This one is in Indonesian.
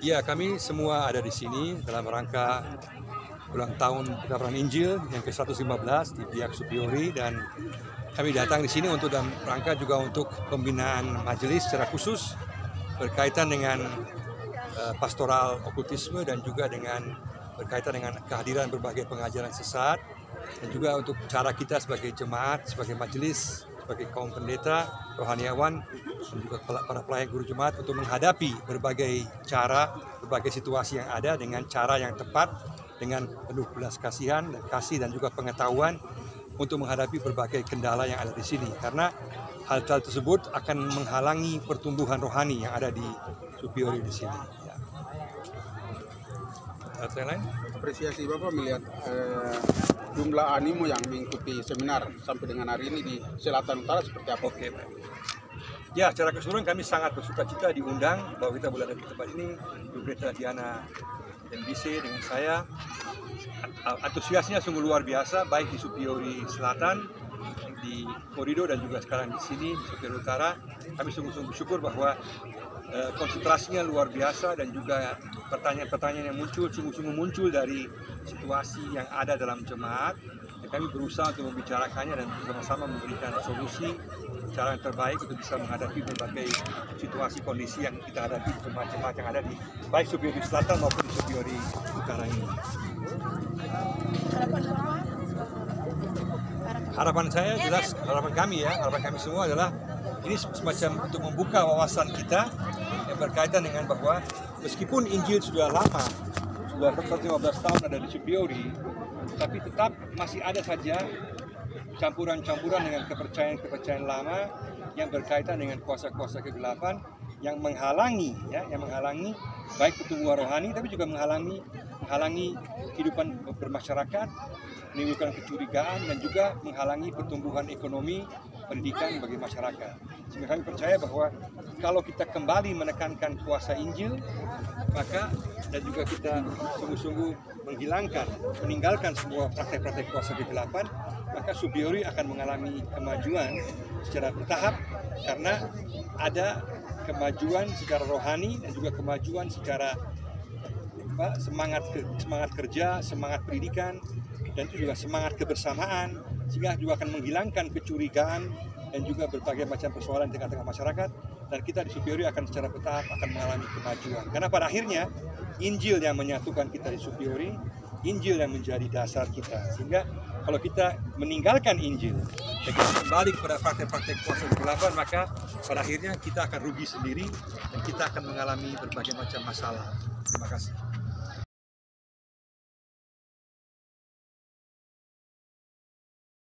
Ya, kami semua ada di sini dalam rangka ulang tahun pengabaran Injil yang ke-115 di pihak Supiori. Dan kami datang di sini untuk dalam rangka juga untuk pembinaan majelis secara khusus berkaitan dengan uh, pastoral okultisme dan juga dengan berkaitan dengan kehadiran berbagai pengajaran sesat dan juga untuk cara kita sebagai jemaat, sebagai majelis, sebagai kaum pendeta, rohaniawan, dan juga para pelayan guru jemaat untuk menghadapi berbagai cara, berbagai situasi yang ada dengan cara yang tepat, dengan penuh belas kasihan kasih dan juga pengetahuan untuk menghadapi berbagai kendala yang ada di sini. Karena hal-hal tersebut akan menghalangi pertumbuhan rohani yang ada di Supiori di sini. Ya. lain? Apresiasi Bapak melihat eh, jumlah animo yang mengikuti seminar sampai dengan hari ini di Selatan Utara seperti apa? Oke, baik. Ya, secara keseluruhan kami sangat bersuka cita diundang bahwa kita boleh ada di tempat ini. Ibu Greta Diana MBC dengan saya. Antusiasnya sungguh luar biasa, baik di Supiori Selatan, di Korido dan juga sekarang di sini di Supiori Utara. Kami sungguh-sungguh bersyukur bahwa eh, konsentrasinya luar biasa dan juga pertanyaan-pertanyaan yang muncul sungguh-sungguh muncul dari situasi yang ada dalam jemaat. Dan kami berusaha untuk membicarakannya dan bersama-sama memberikan solusi cara yang terbaik untuk bisa menghadapi berbagai situasi kondisi yang kita hadapi di jemaat-jemaat yang ada di baik Supiori Selatan maupun di Supiori Utara ini. Harapan saya jelas, harapan kami ya, harapan kami semua adalah ini semacam untuk membuka wawasan kita yang berkaitan dengan bahwa meskipun Injil sudah lama, sudah 115 tahun ada di Supiori, tapi tetap masih ada saja campuran-campuran dengan kepercayaan-kepercayaan lama yang berkaitan dengan kuasa-kuasa kegelapan yang menghalangi ya yang menghalangi baik pertumbuhan rohani tapi juga menghalangi menghalangi kehidupan bermasyarakat menimbulkan kecurigaan dan juga menghalangi pertumbuhan ekonomi pendidikan bagi masyarakat. Sehingga kami percaya bahwa kalau kita kembali menekankan kuasa Injil, maka dan juga kita sungguh-sungguh menghilangkan, meninggalkan semua praktek-praktek kuasa kegelapan, maka Subiori akan mengalami kemajuan secara bertahap karena ada kemajuan secara rohani dan juga kemajuan secara apa, semangat semangat kerja, semangat pendidikan dan itu juga semangat kebersamaan sehingga juga akan menghilangkan kecurigaan dan juga berbagai macam persoalan di tengah-tengah masyarakat dan kita di Supiori akan secara bertahap akan mengalami kemajuan karena pada akhirnya Injil yang menyatukan kita di Supiori Injil yang menjadi dasar kita. Sehingga kalau kita meninggalkan Injil dan kita kembali kepada praktek-praktek kuasa kegelapan, maka pada akhirnya kita akan rugi sendiri dan kita akan mengalami berbagai macam masalah. Terima kasih.